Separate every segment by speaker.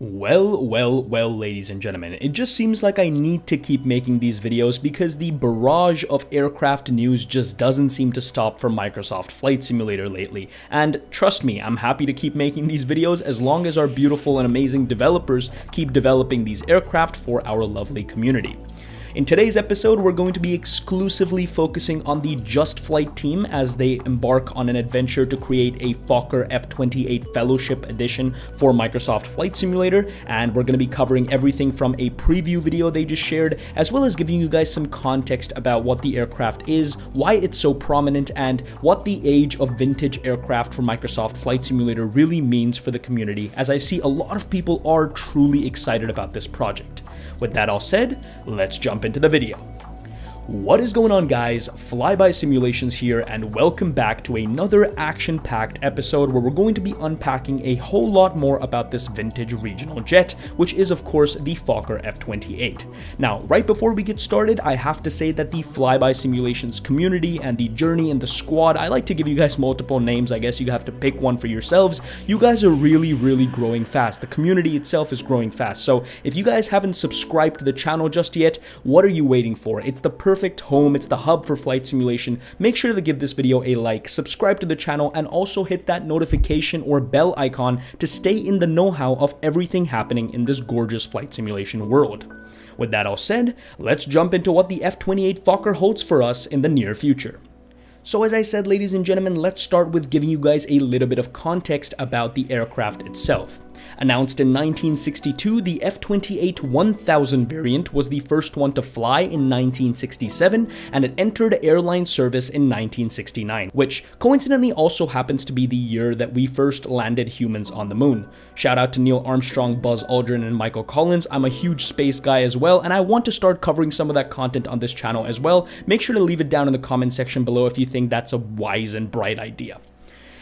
Speaker 1: Well, well, well, ladies and gentlemen, it just seems like I need to keep making these videos because the barrage of aircraft news just doesn't seem to stop for Microsoft Flight Simulator lately. And trust me, I'm happy to keep making these videos as long as our beautiful and amazing developers keep developing these aircraft for our lovely community. In today's episode, we're going to be exclusively focusing on the Just Flight team as they embark on an adventure to create a Fokker F-28 Fellowship Edition for Microsoft Flight Simulator, and we're going to be covering everything from a preview video they just shared, as well as giving you guys some context about what the aircraft is, why it's so prominent, and what the age of vintage aircraft for Microsoft Flight Simulator really means for the community, as I see a lot of people are truly excited about this project. With that all said, let's jump into the video. What is going on guys, Flyby Simulations here and welcome back to another action-packed episode where we're going to be unpacking a whole lot more about this vintage regional jet, which is of course the Fokker F-28. Now, right before we get started, I have to say that the Flyby Simulations community and the journey and the squad, I like to give you guys multiple names, I guess you have to pick one for yourselves. You guys are really, really growing fast. The community itself is growing fast, so if you guys haven't subscribed to the channel just yet, what are you waiting for? It's the perfect perfect home, it's the hub for flight simulation, make sure to give this video a like, subscribe to the channel, and also hit that notification or bell icon to stay in the know-how of everything happening in this gorgeous flight simulation world. With that all said, let's jump into what the F-28 Fokker holds for us in the near future. So as I said ladies and gentlemen, let's start with giving you guys a little bit of context about the aircraft itself. Announced in 1962, the F-28 1000 variant was the first one to fly in 1967, and it entered airline service in 1969, which coincidentally also happens to be the year that we first landed humans on the moon. Shout out to Neil Armstrong, Buzz Aldrin, and Michael Collins. I'm a huge space guy as well, and I want to start covering some of that content on this channel as well. Make sure to leave it down in the comment section below if you think that's a wise and bright idea.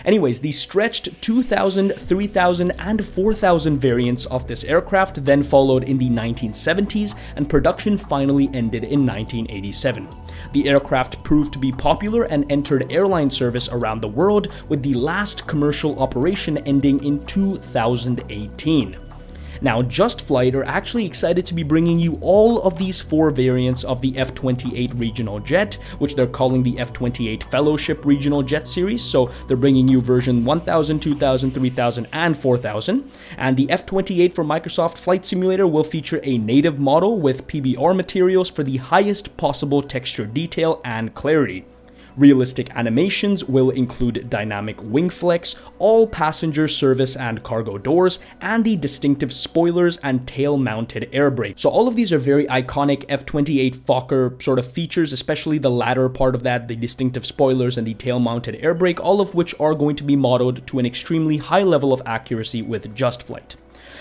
Speaker 1: Anyways, the stretched 2000, 3000, and 4000 variants of this aircraft then followed in the 1970s, and production finally ended in 1987. The aircraft proved to be popular and entered airline service around the world, with the last commercial operation ending in 2018. Now, Just Flight are actually excited to be bringing you all of these four variants of the F-28 regional jet, which they're calling the F-28 Fellowship regional jet series. So they're bringing you version 1000, 2000, 3000, and 4000. And the F-28 for Microsoft Flight Simulator will feature a native model with PBR materials for the highest possible texture detail and clarity. Realistic animations will include dynamic wing flex, all passenger service and cargo doors, and the distinctive spoilers and tail-mounted air brake. So all of these are very iconic F-28 Fokker sort of features, especially the latter part of that, the distinctive spoilers and the tail-mounted air brake, all of which are going to be modeled to an extremely high level of accuracy with Just Flight.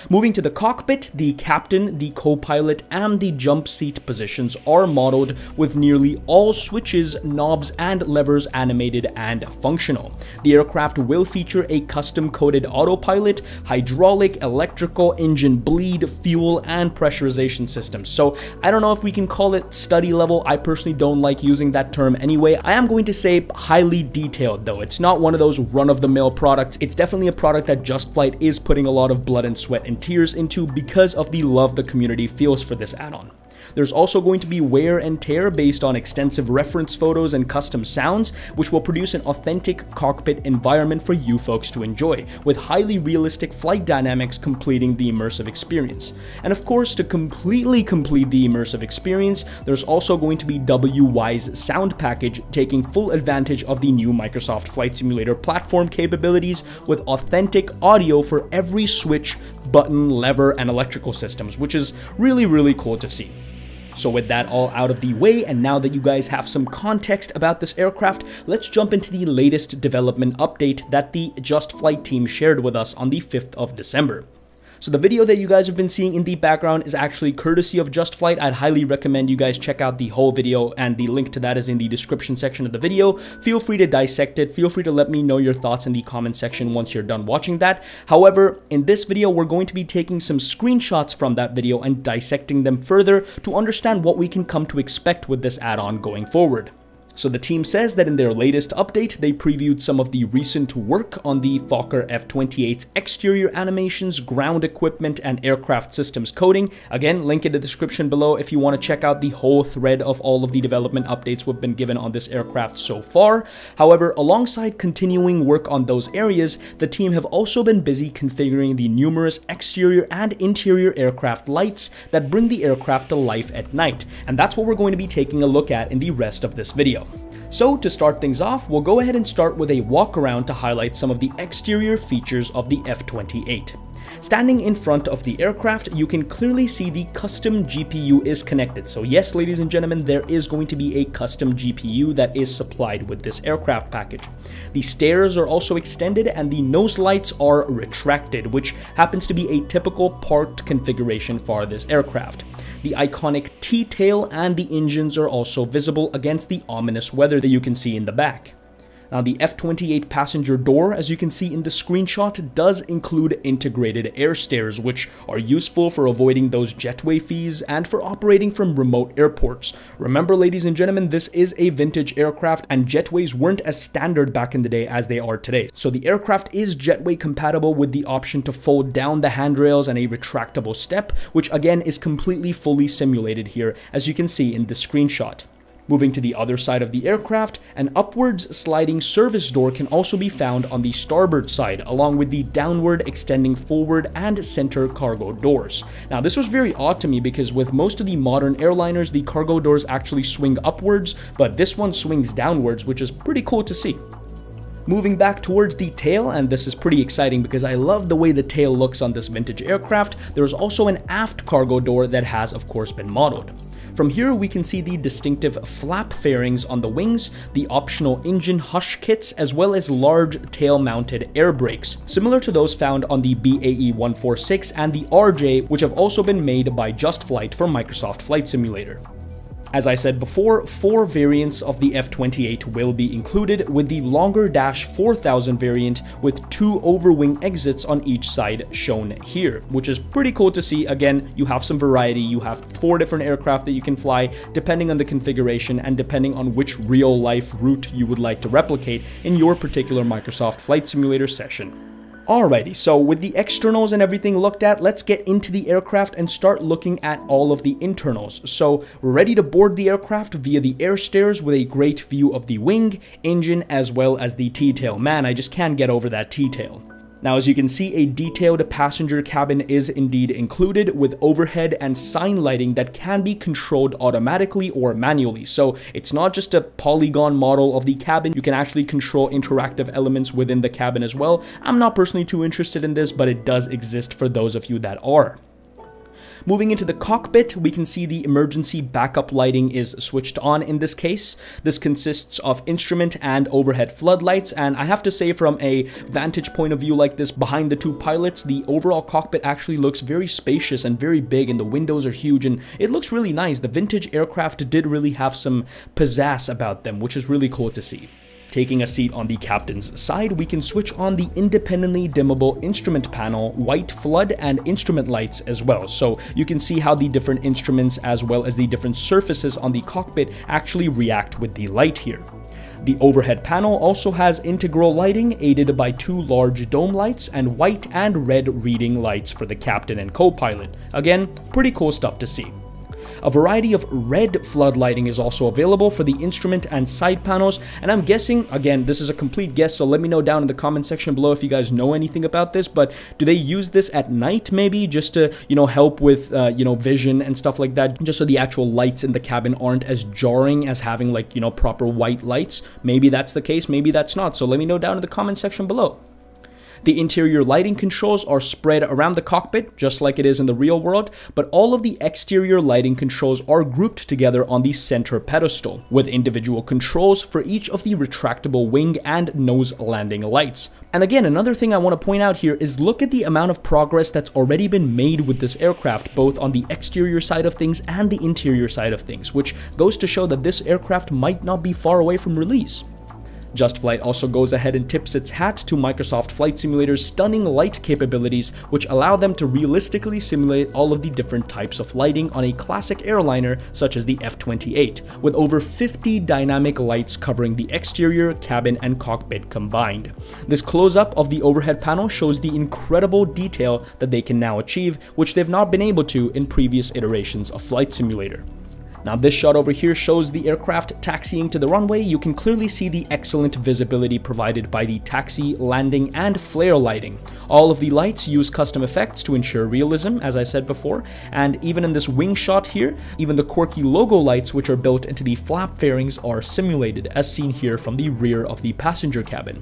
Speaker 1: Moving to the cockpit, the captain, the co-pilot, and the jump seat positions are modeled with nearly all switches, knobs, and levers animated and functional. The aircraft will feature a custom-coded autopilot, hydraulic, electrical, engine bleed, fuel, and pressurization systems. So I don't know if we can call it study level. I personally don't like using that term anyway. I am going to say highly detailed though. It's not one of those run-of-the-mill products. It's definitely a product that Just Flight is putting a lot of blood and sweat and tears into because of the love the community feels for this add-on. There's also going to be wear and tear based on extensive reference photos and custom sounds, which will produce an authentic cockpit environment for you folks to enjoy, with highly realistic flight dynamics completing the immersive experience. And of course, to completely complete the immersive experience, there's also going to be WWise sound package taking full advantage of the new Microsoft Flight Simulator platform capabilities with authentic audio for every switch, button, lever, and electrical systems, which is really, really cool to see. So with that all out of the way, and now that you guys have some context about this aircraft, let's jump into the latest development update that the Just Flight team shared with us on the 5th of December. So the video that you guys have been seeing in the background is actually courtesy of Just Flight. I'd highly recommend you guys check out the whole video and the link to that is in the description section of the video. Feel free to dissect it. Feel free to let me know your thoughts in the comment section once you're done watching that. However, in this video, we're going to be taking some screenshots from that video and dissecting them further to understand what we can come to expect with this add-on going forward. So the team says that in their latest update, they previewed some of the recent work on the Fokker F-28's exterior animations, ground equipment, and aircraft systems coding. Again, link in the description below if you want to check out the whole thread of all of the development updates we've been given on this aircraft so far. However, alongside continuing work on those areas, the team have also been busy configuring the numerous exterior and interior aircraft lights that bring the aircraft to life at night, and that's what we're going to be taking a look at in the rest of this video. So to start things off, we'll go ahead and start with a walk around to highlight some of the exterior features of the F-28. Standing in front of the aircraft, you can clearly see the custom GPU is connected. So yes, ladies and gentlemen, there is going to be a custom GPU that is supplied with this aircraft package. The stairs are also extended and the nose lights are retracted, which happens to be a typical parked configuration for this aircraft. The iconic T-tail and the engines are also visible against the ominous weather that you can see in the back. Now the F-28 passenger door, as you can see in the screenshot, does include integrated air stairs, which are useful for avoiding those jetway fees and for operating from remote airports. Remember ladies and gentlemen, this is a vintage aircraft and jetways weren't as standard back in the day as they are today. So the aircraft is jetway compatible with the option to fold down the handrails and a retractable step, which again is completely fully simulated here, as you can see in the screenshot. Moving to the other side of the aircraft, an upwards sliding service door can also be found on the starboard side, along with the downward extending forward and center cargo doors. Now this was very odd to me because with most of the modern airliners, the cargo doors actually swing upwards, but this one swings downwards, which is pretty cool to see. Moving back towards the tail, and this is pretty exciting because I love the way the tail looks on this vintage aircraft, there's also an aft cargo door that has of course been modeled. From here we can see the distinctive flap fairings on the wings, the optional engine hush kits, as well as large tail-mounted air brakes, similar to those found on the BAE 146 and the RJ, which have also been made by Just Flight for Microsoft Flight Simulator. As I said before, four variants of the F-28 will be included, with the longer Dash 4000 variant with two overwing exits on each side shown here, which is pretty cool to see. Again, you have some variety, you have four different aircraft that you can fly, depending on the configuration and depending on which real-life route you would like to replicate in your particular Microsoft Flight Simulator session. Alrighty, so with the externals and everything looked at, let's get into the aircraft and start looking at all of the internals. So we're ready to board the aircraft via the air stairs with a great view of the wing, engine, as well as the T-tail. Man, I just can't get over that T-tail. Now, as you can see, a detailed passenger cabin is indeed included with overhead and sign lighting that can be controlled automatically or manually. So it's not just a polygon model of the cabin, you can actually control interactive elements within the cabin as well. I'm not personally too interested in this, but it does exist for those of you that are. Moving into the cockpit, we can see the emergency backup lighting is switched on in this case. This consists of instrument and overhead floodlights, and I have to say from a vantage point of view like this behind the two pilots, the overall cockpit actually looks very spacious and very big and the windows are huge and it looks really nice. The vintage aircraft did really have some pizzazz about them, which is really cool to see. Taking a seat on the captain's side, we can switch on the independently dimmable instrument panel, white flood, and instrument lights as well. So you can see how the different instruments as well as the different surfaces on the cockpit actually react with the light here. The overhead panel also has integral lighting aided by two large dome lights and white and red reading lights for the captain and co-pilot. Again, pretty cool stuff to see. A variety of red floodlighting is also available for the instrument and side panels, and I'm guessing, again, this is a complete guess, so let me know down in the comment section below if you guys know anything about this, but do they use this at night maybe just to, you know, help with, uh, you know, vision and stuff like that, just so the actual lights in the cabin aren't as jarring as having like, you know, proper white lights? Maybe that's the case, maybe that's not, so let me know down in the comment section below. The interior lighting controls are spread around the cockpit, just like it is in the real world, but all of the exterior lighting controls are grouped together on the center pedestal, with individual controls for each of the retractable wing and nose landing lights. And again, another thing I want to point out here is look at the amount of progress that's already been made with this aircraft, both on the exterior side of things and the interior side of things, which goes to show that this aircraft might not be far away from release. Just Flight also goes ahead and tips its hat to Microsoft Flight Simulator's stunning light capabilities, which allow them to realistically simulate all of the different types of lighting on a classic airliner such as the F-28, with over 50 dynamic lights covering the exterior, cabin, and cockpit combined. This close-up of the overhead panel shows the incredible detail that they can now achieve, which they've not been able to in previous iterations of Flight Simulator. Now this shot over here shows the aircraft taxiing to the runway. You can clearly see the excellent visibility provided by the taxi, landing, and flare lighting. All of the lights use custom effects to ensure realism, as I said before, and even in this wing shot here, even the quirky logo lights which are built into the flap fairings are simulated, as seen here from the rear of the passenger cabin.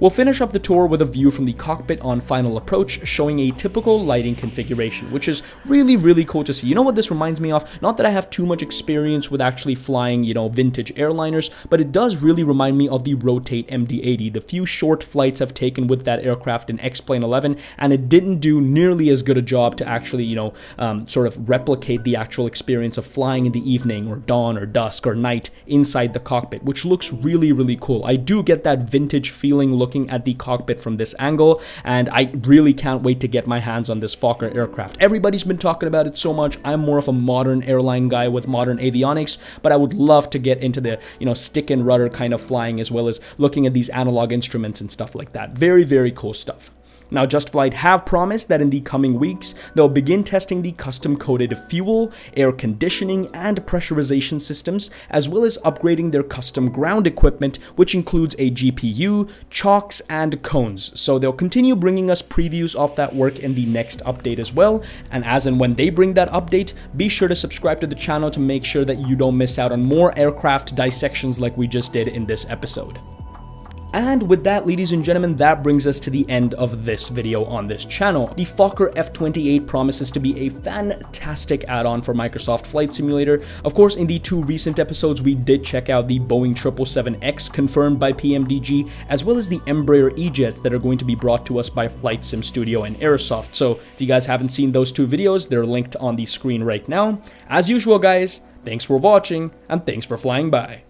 Speaker 1: We'll finish up the tour with a view from the cockpit on final approach, showing a typical lighting configuration, which is really, really cool to see. You know what this reminds me of? Not that I have too much experience with actually flying, you know, vintage airliners, but it does really remind me of the Rotate MD-80. The few short flights I've taken with that aircraft in X-Plane 11, and it didn't do nearly as good a job to actually, you know, um, sort of replicate the actual experience of flying in the evening or dawn or dusk or night inside the cockpit, which looks really, really cool. I do get that vintage feeling look looking at the cockpit from this angle, and I really can't wait to get my hands on this Fokker aircraft. Everybody's been talking about it so much. I'm more of a modern airline guy with modern avionics, but I would love to get into the, you know, stick and rudder kind of flying as well as looking at these analog instruments and stuff like that. Very, very cool stuff. Now, Just Flight have promised that in the coming weeks, they'll begin testing the custom-coded fuel, air conditioning, and pressurization systems, as well as upgrading their custom ground equipment, which includes a GPU, chocks, and cones. So they'll continue bringing us previews of that work in the next update as well, and as and when they bring that update, be sure to subscribe to the channel to make sure that you don't miss out on more aircraft dissections like we just did in this episode. And with that, ladies and gentlemen, that brings us to the end of this video on this channel. The Fokker F28 promises to be a fantastic add-on for Microsoft Flight Simulator. Of course, in the two recent episodes, we did check out the Boeing 777X confirmed by PMDG, as well as the Embraer E-Jet that are going to be brought to us by Flight Sim Studio and Aerosoft. So if you guys haven't seen those two videos, they're linked on the screen right now. As usual, guys, thanks for watching, and thanks for flying by.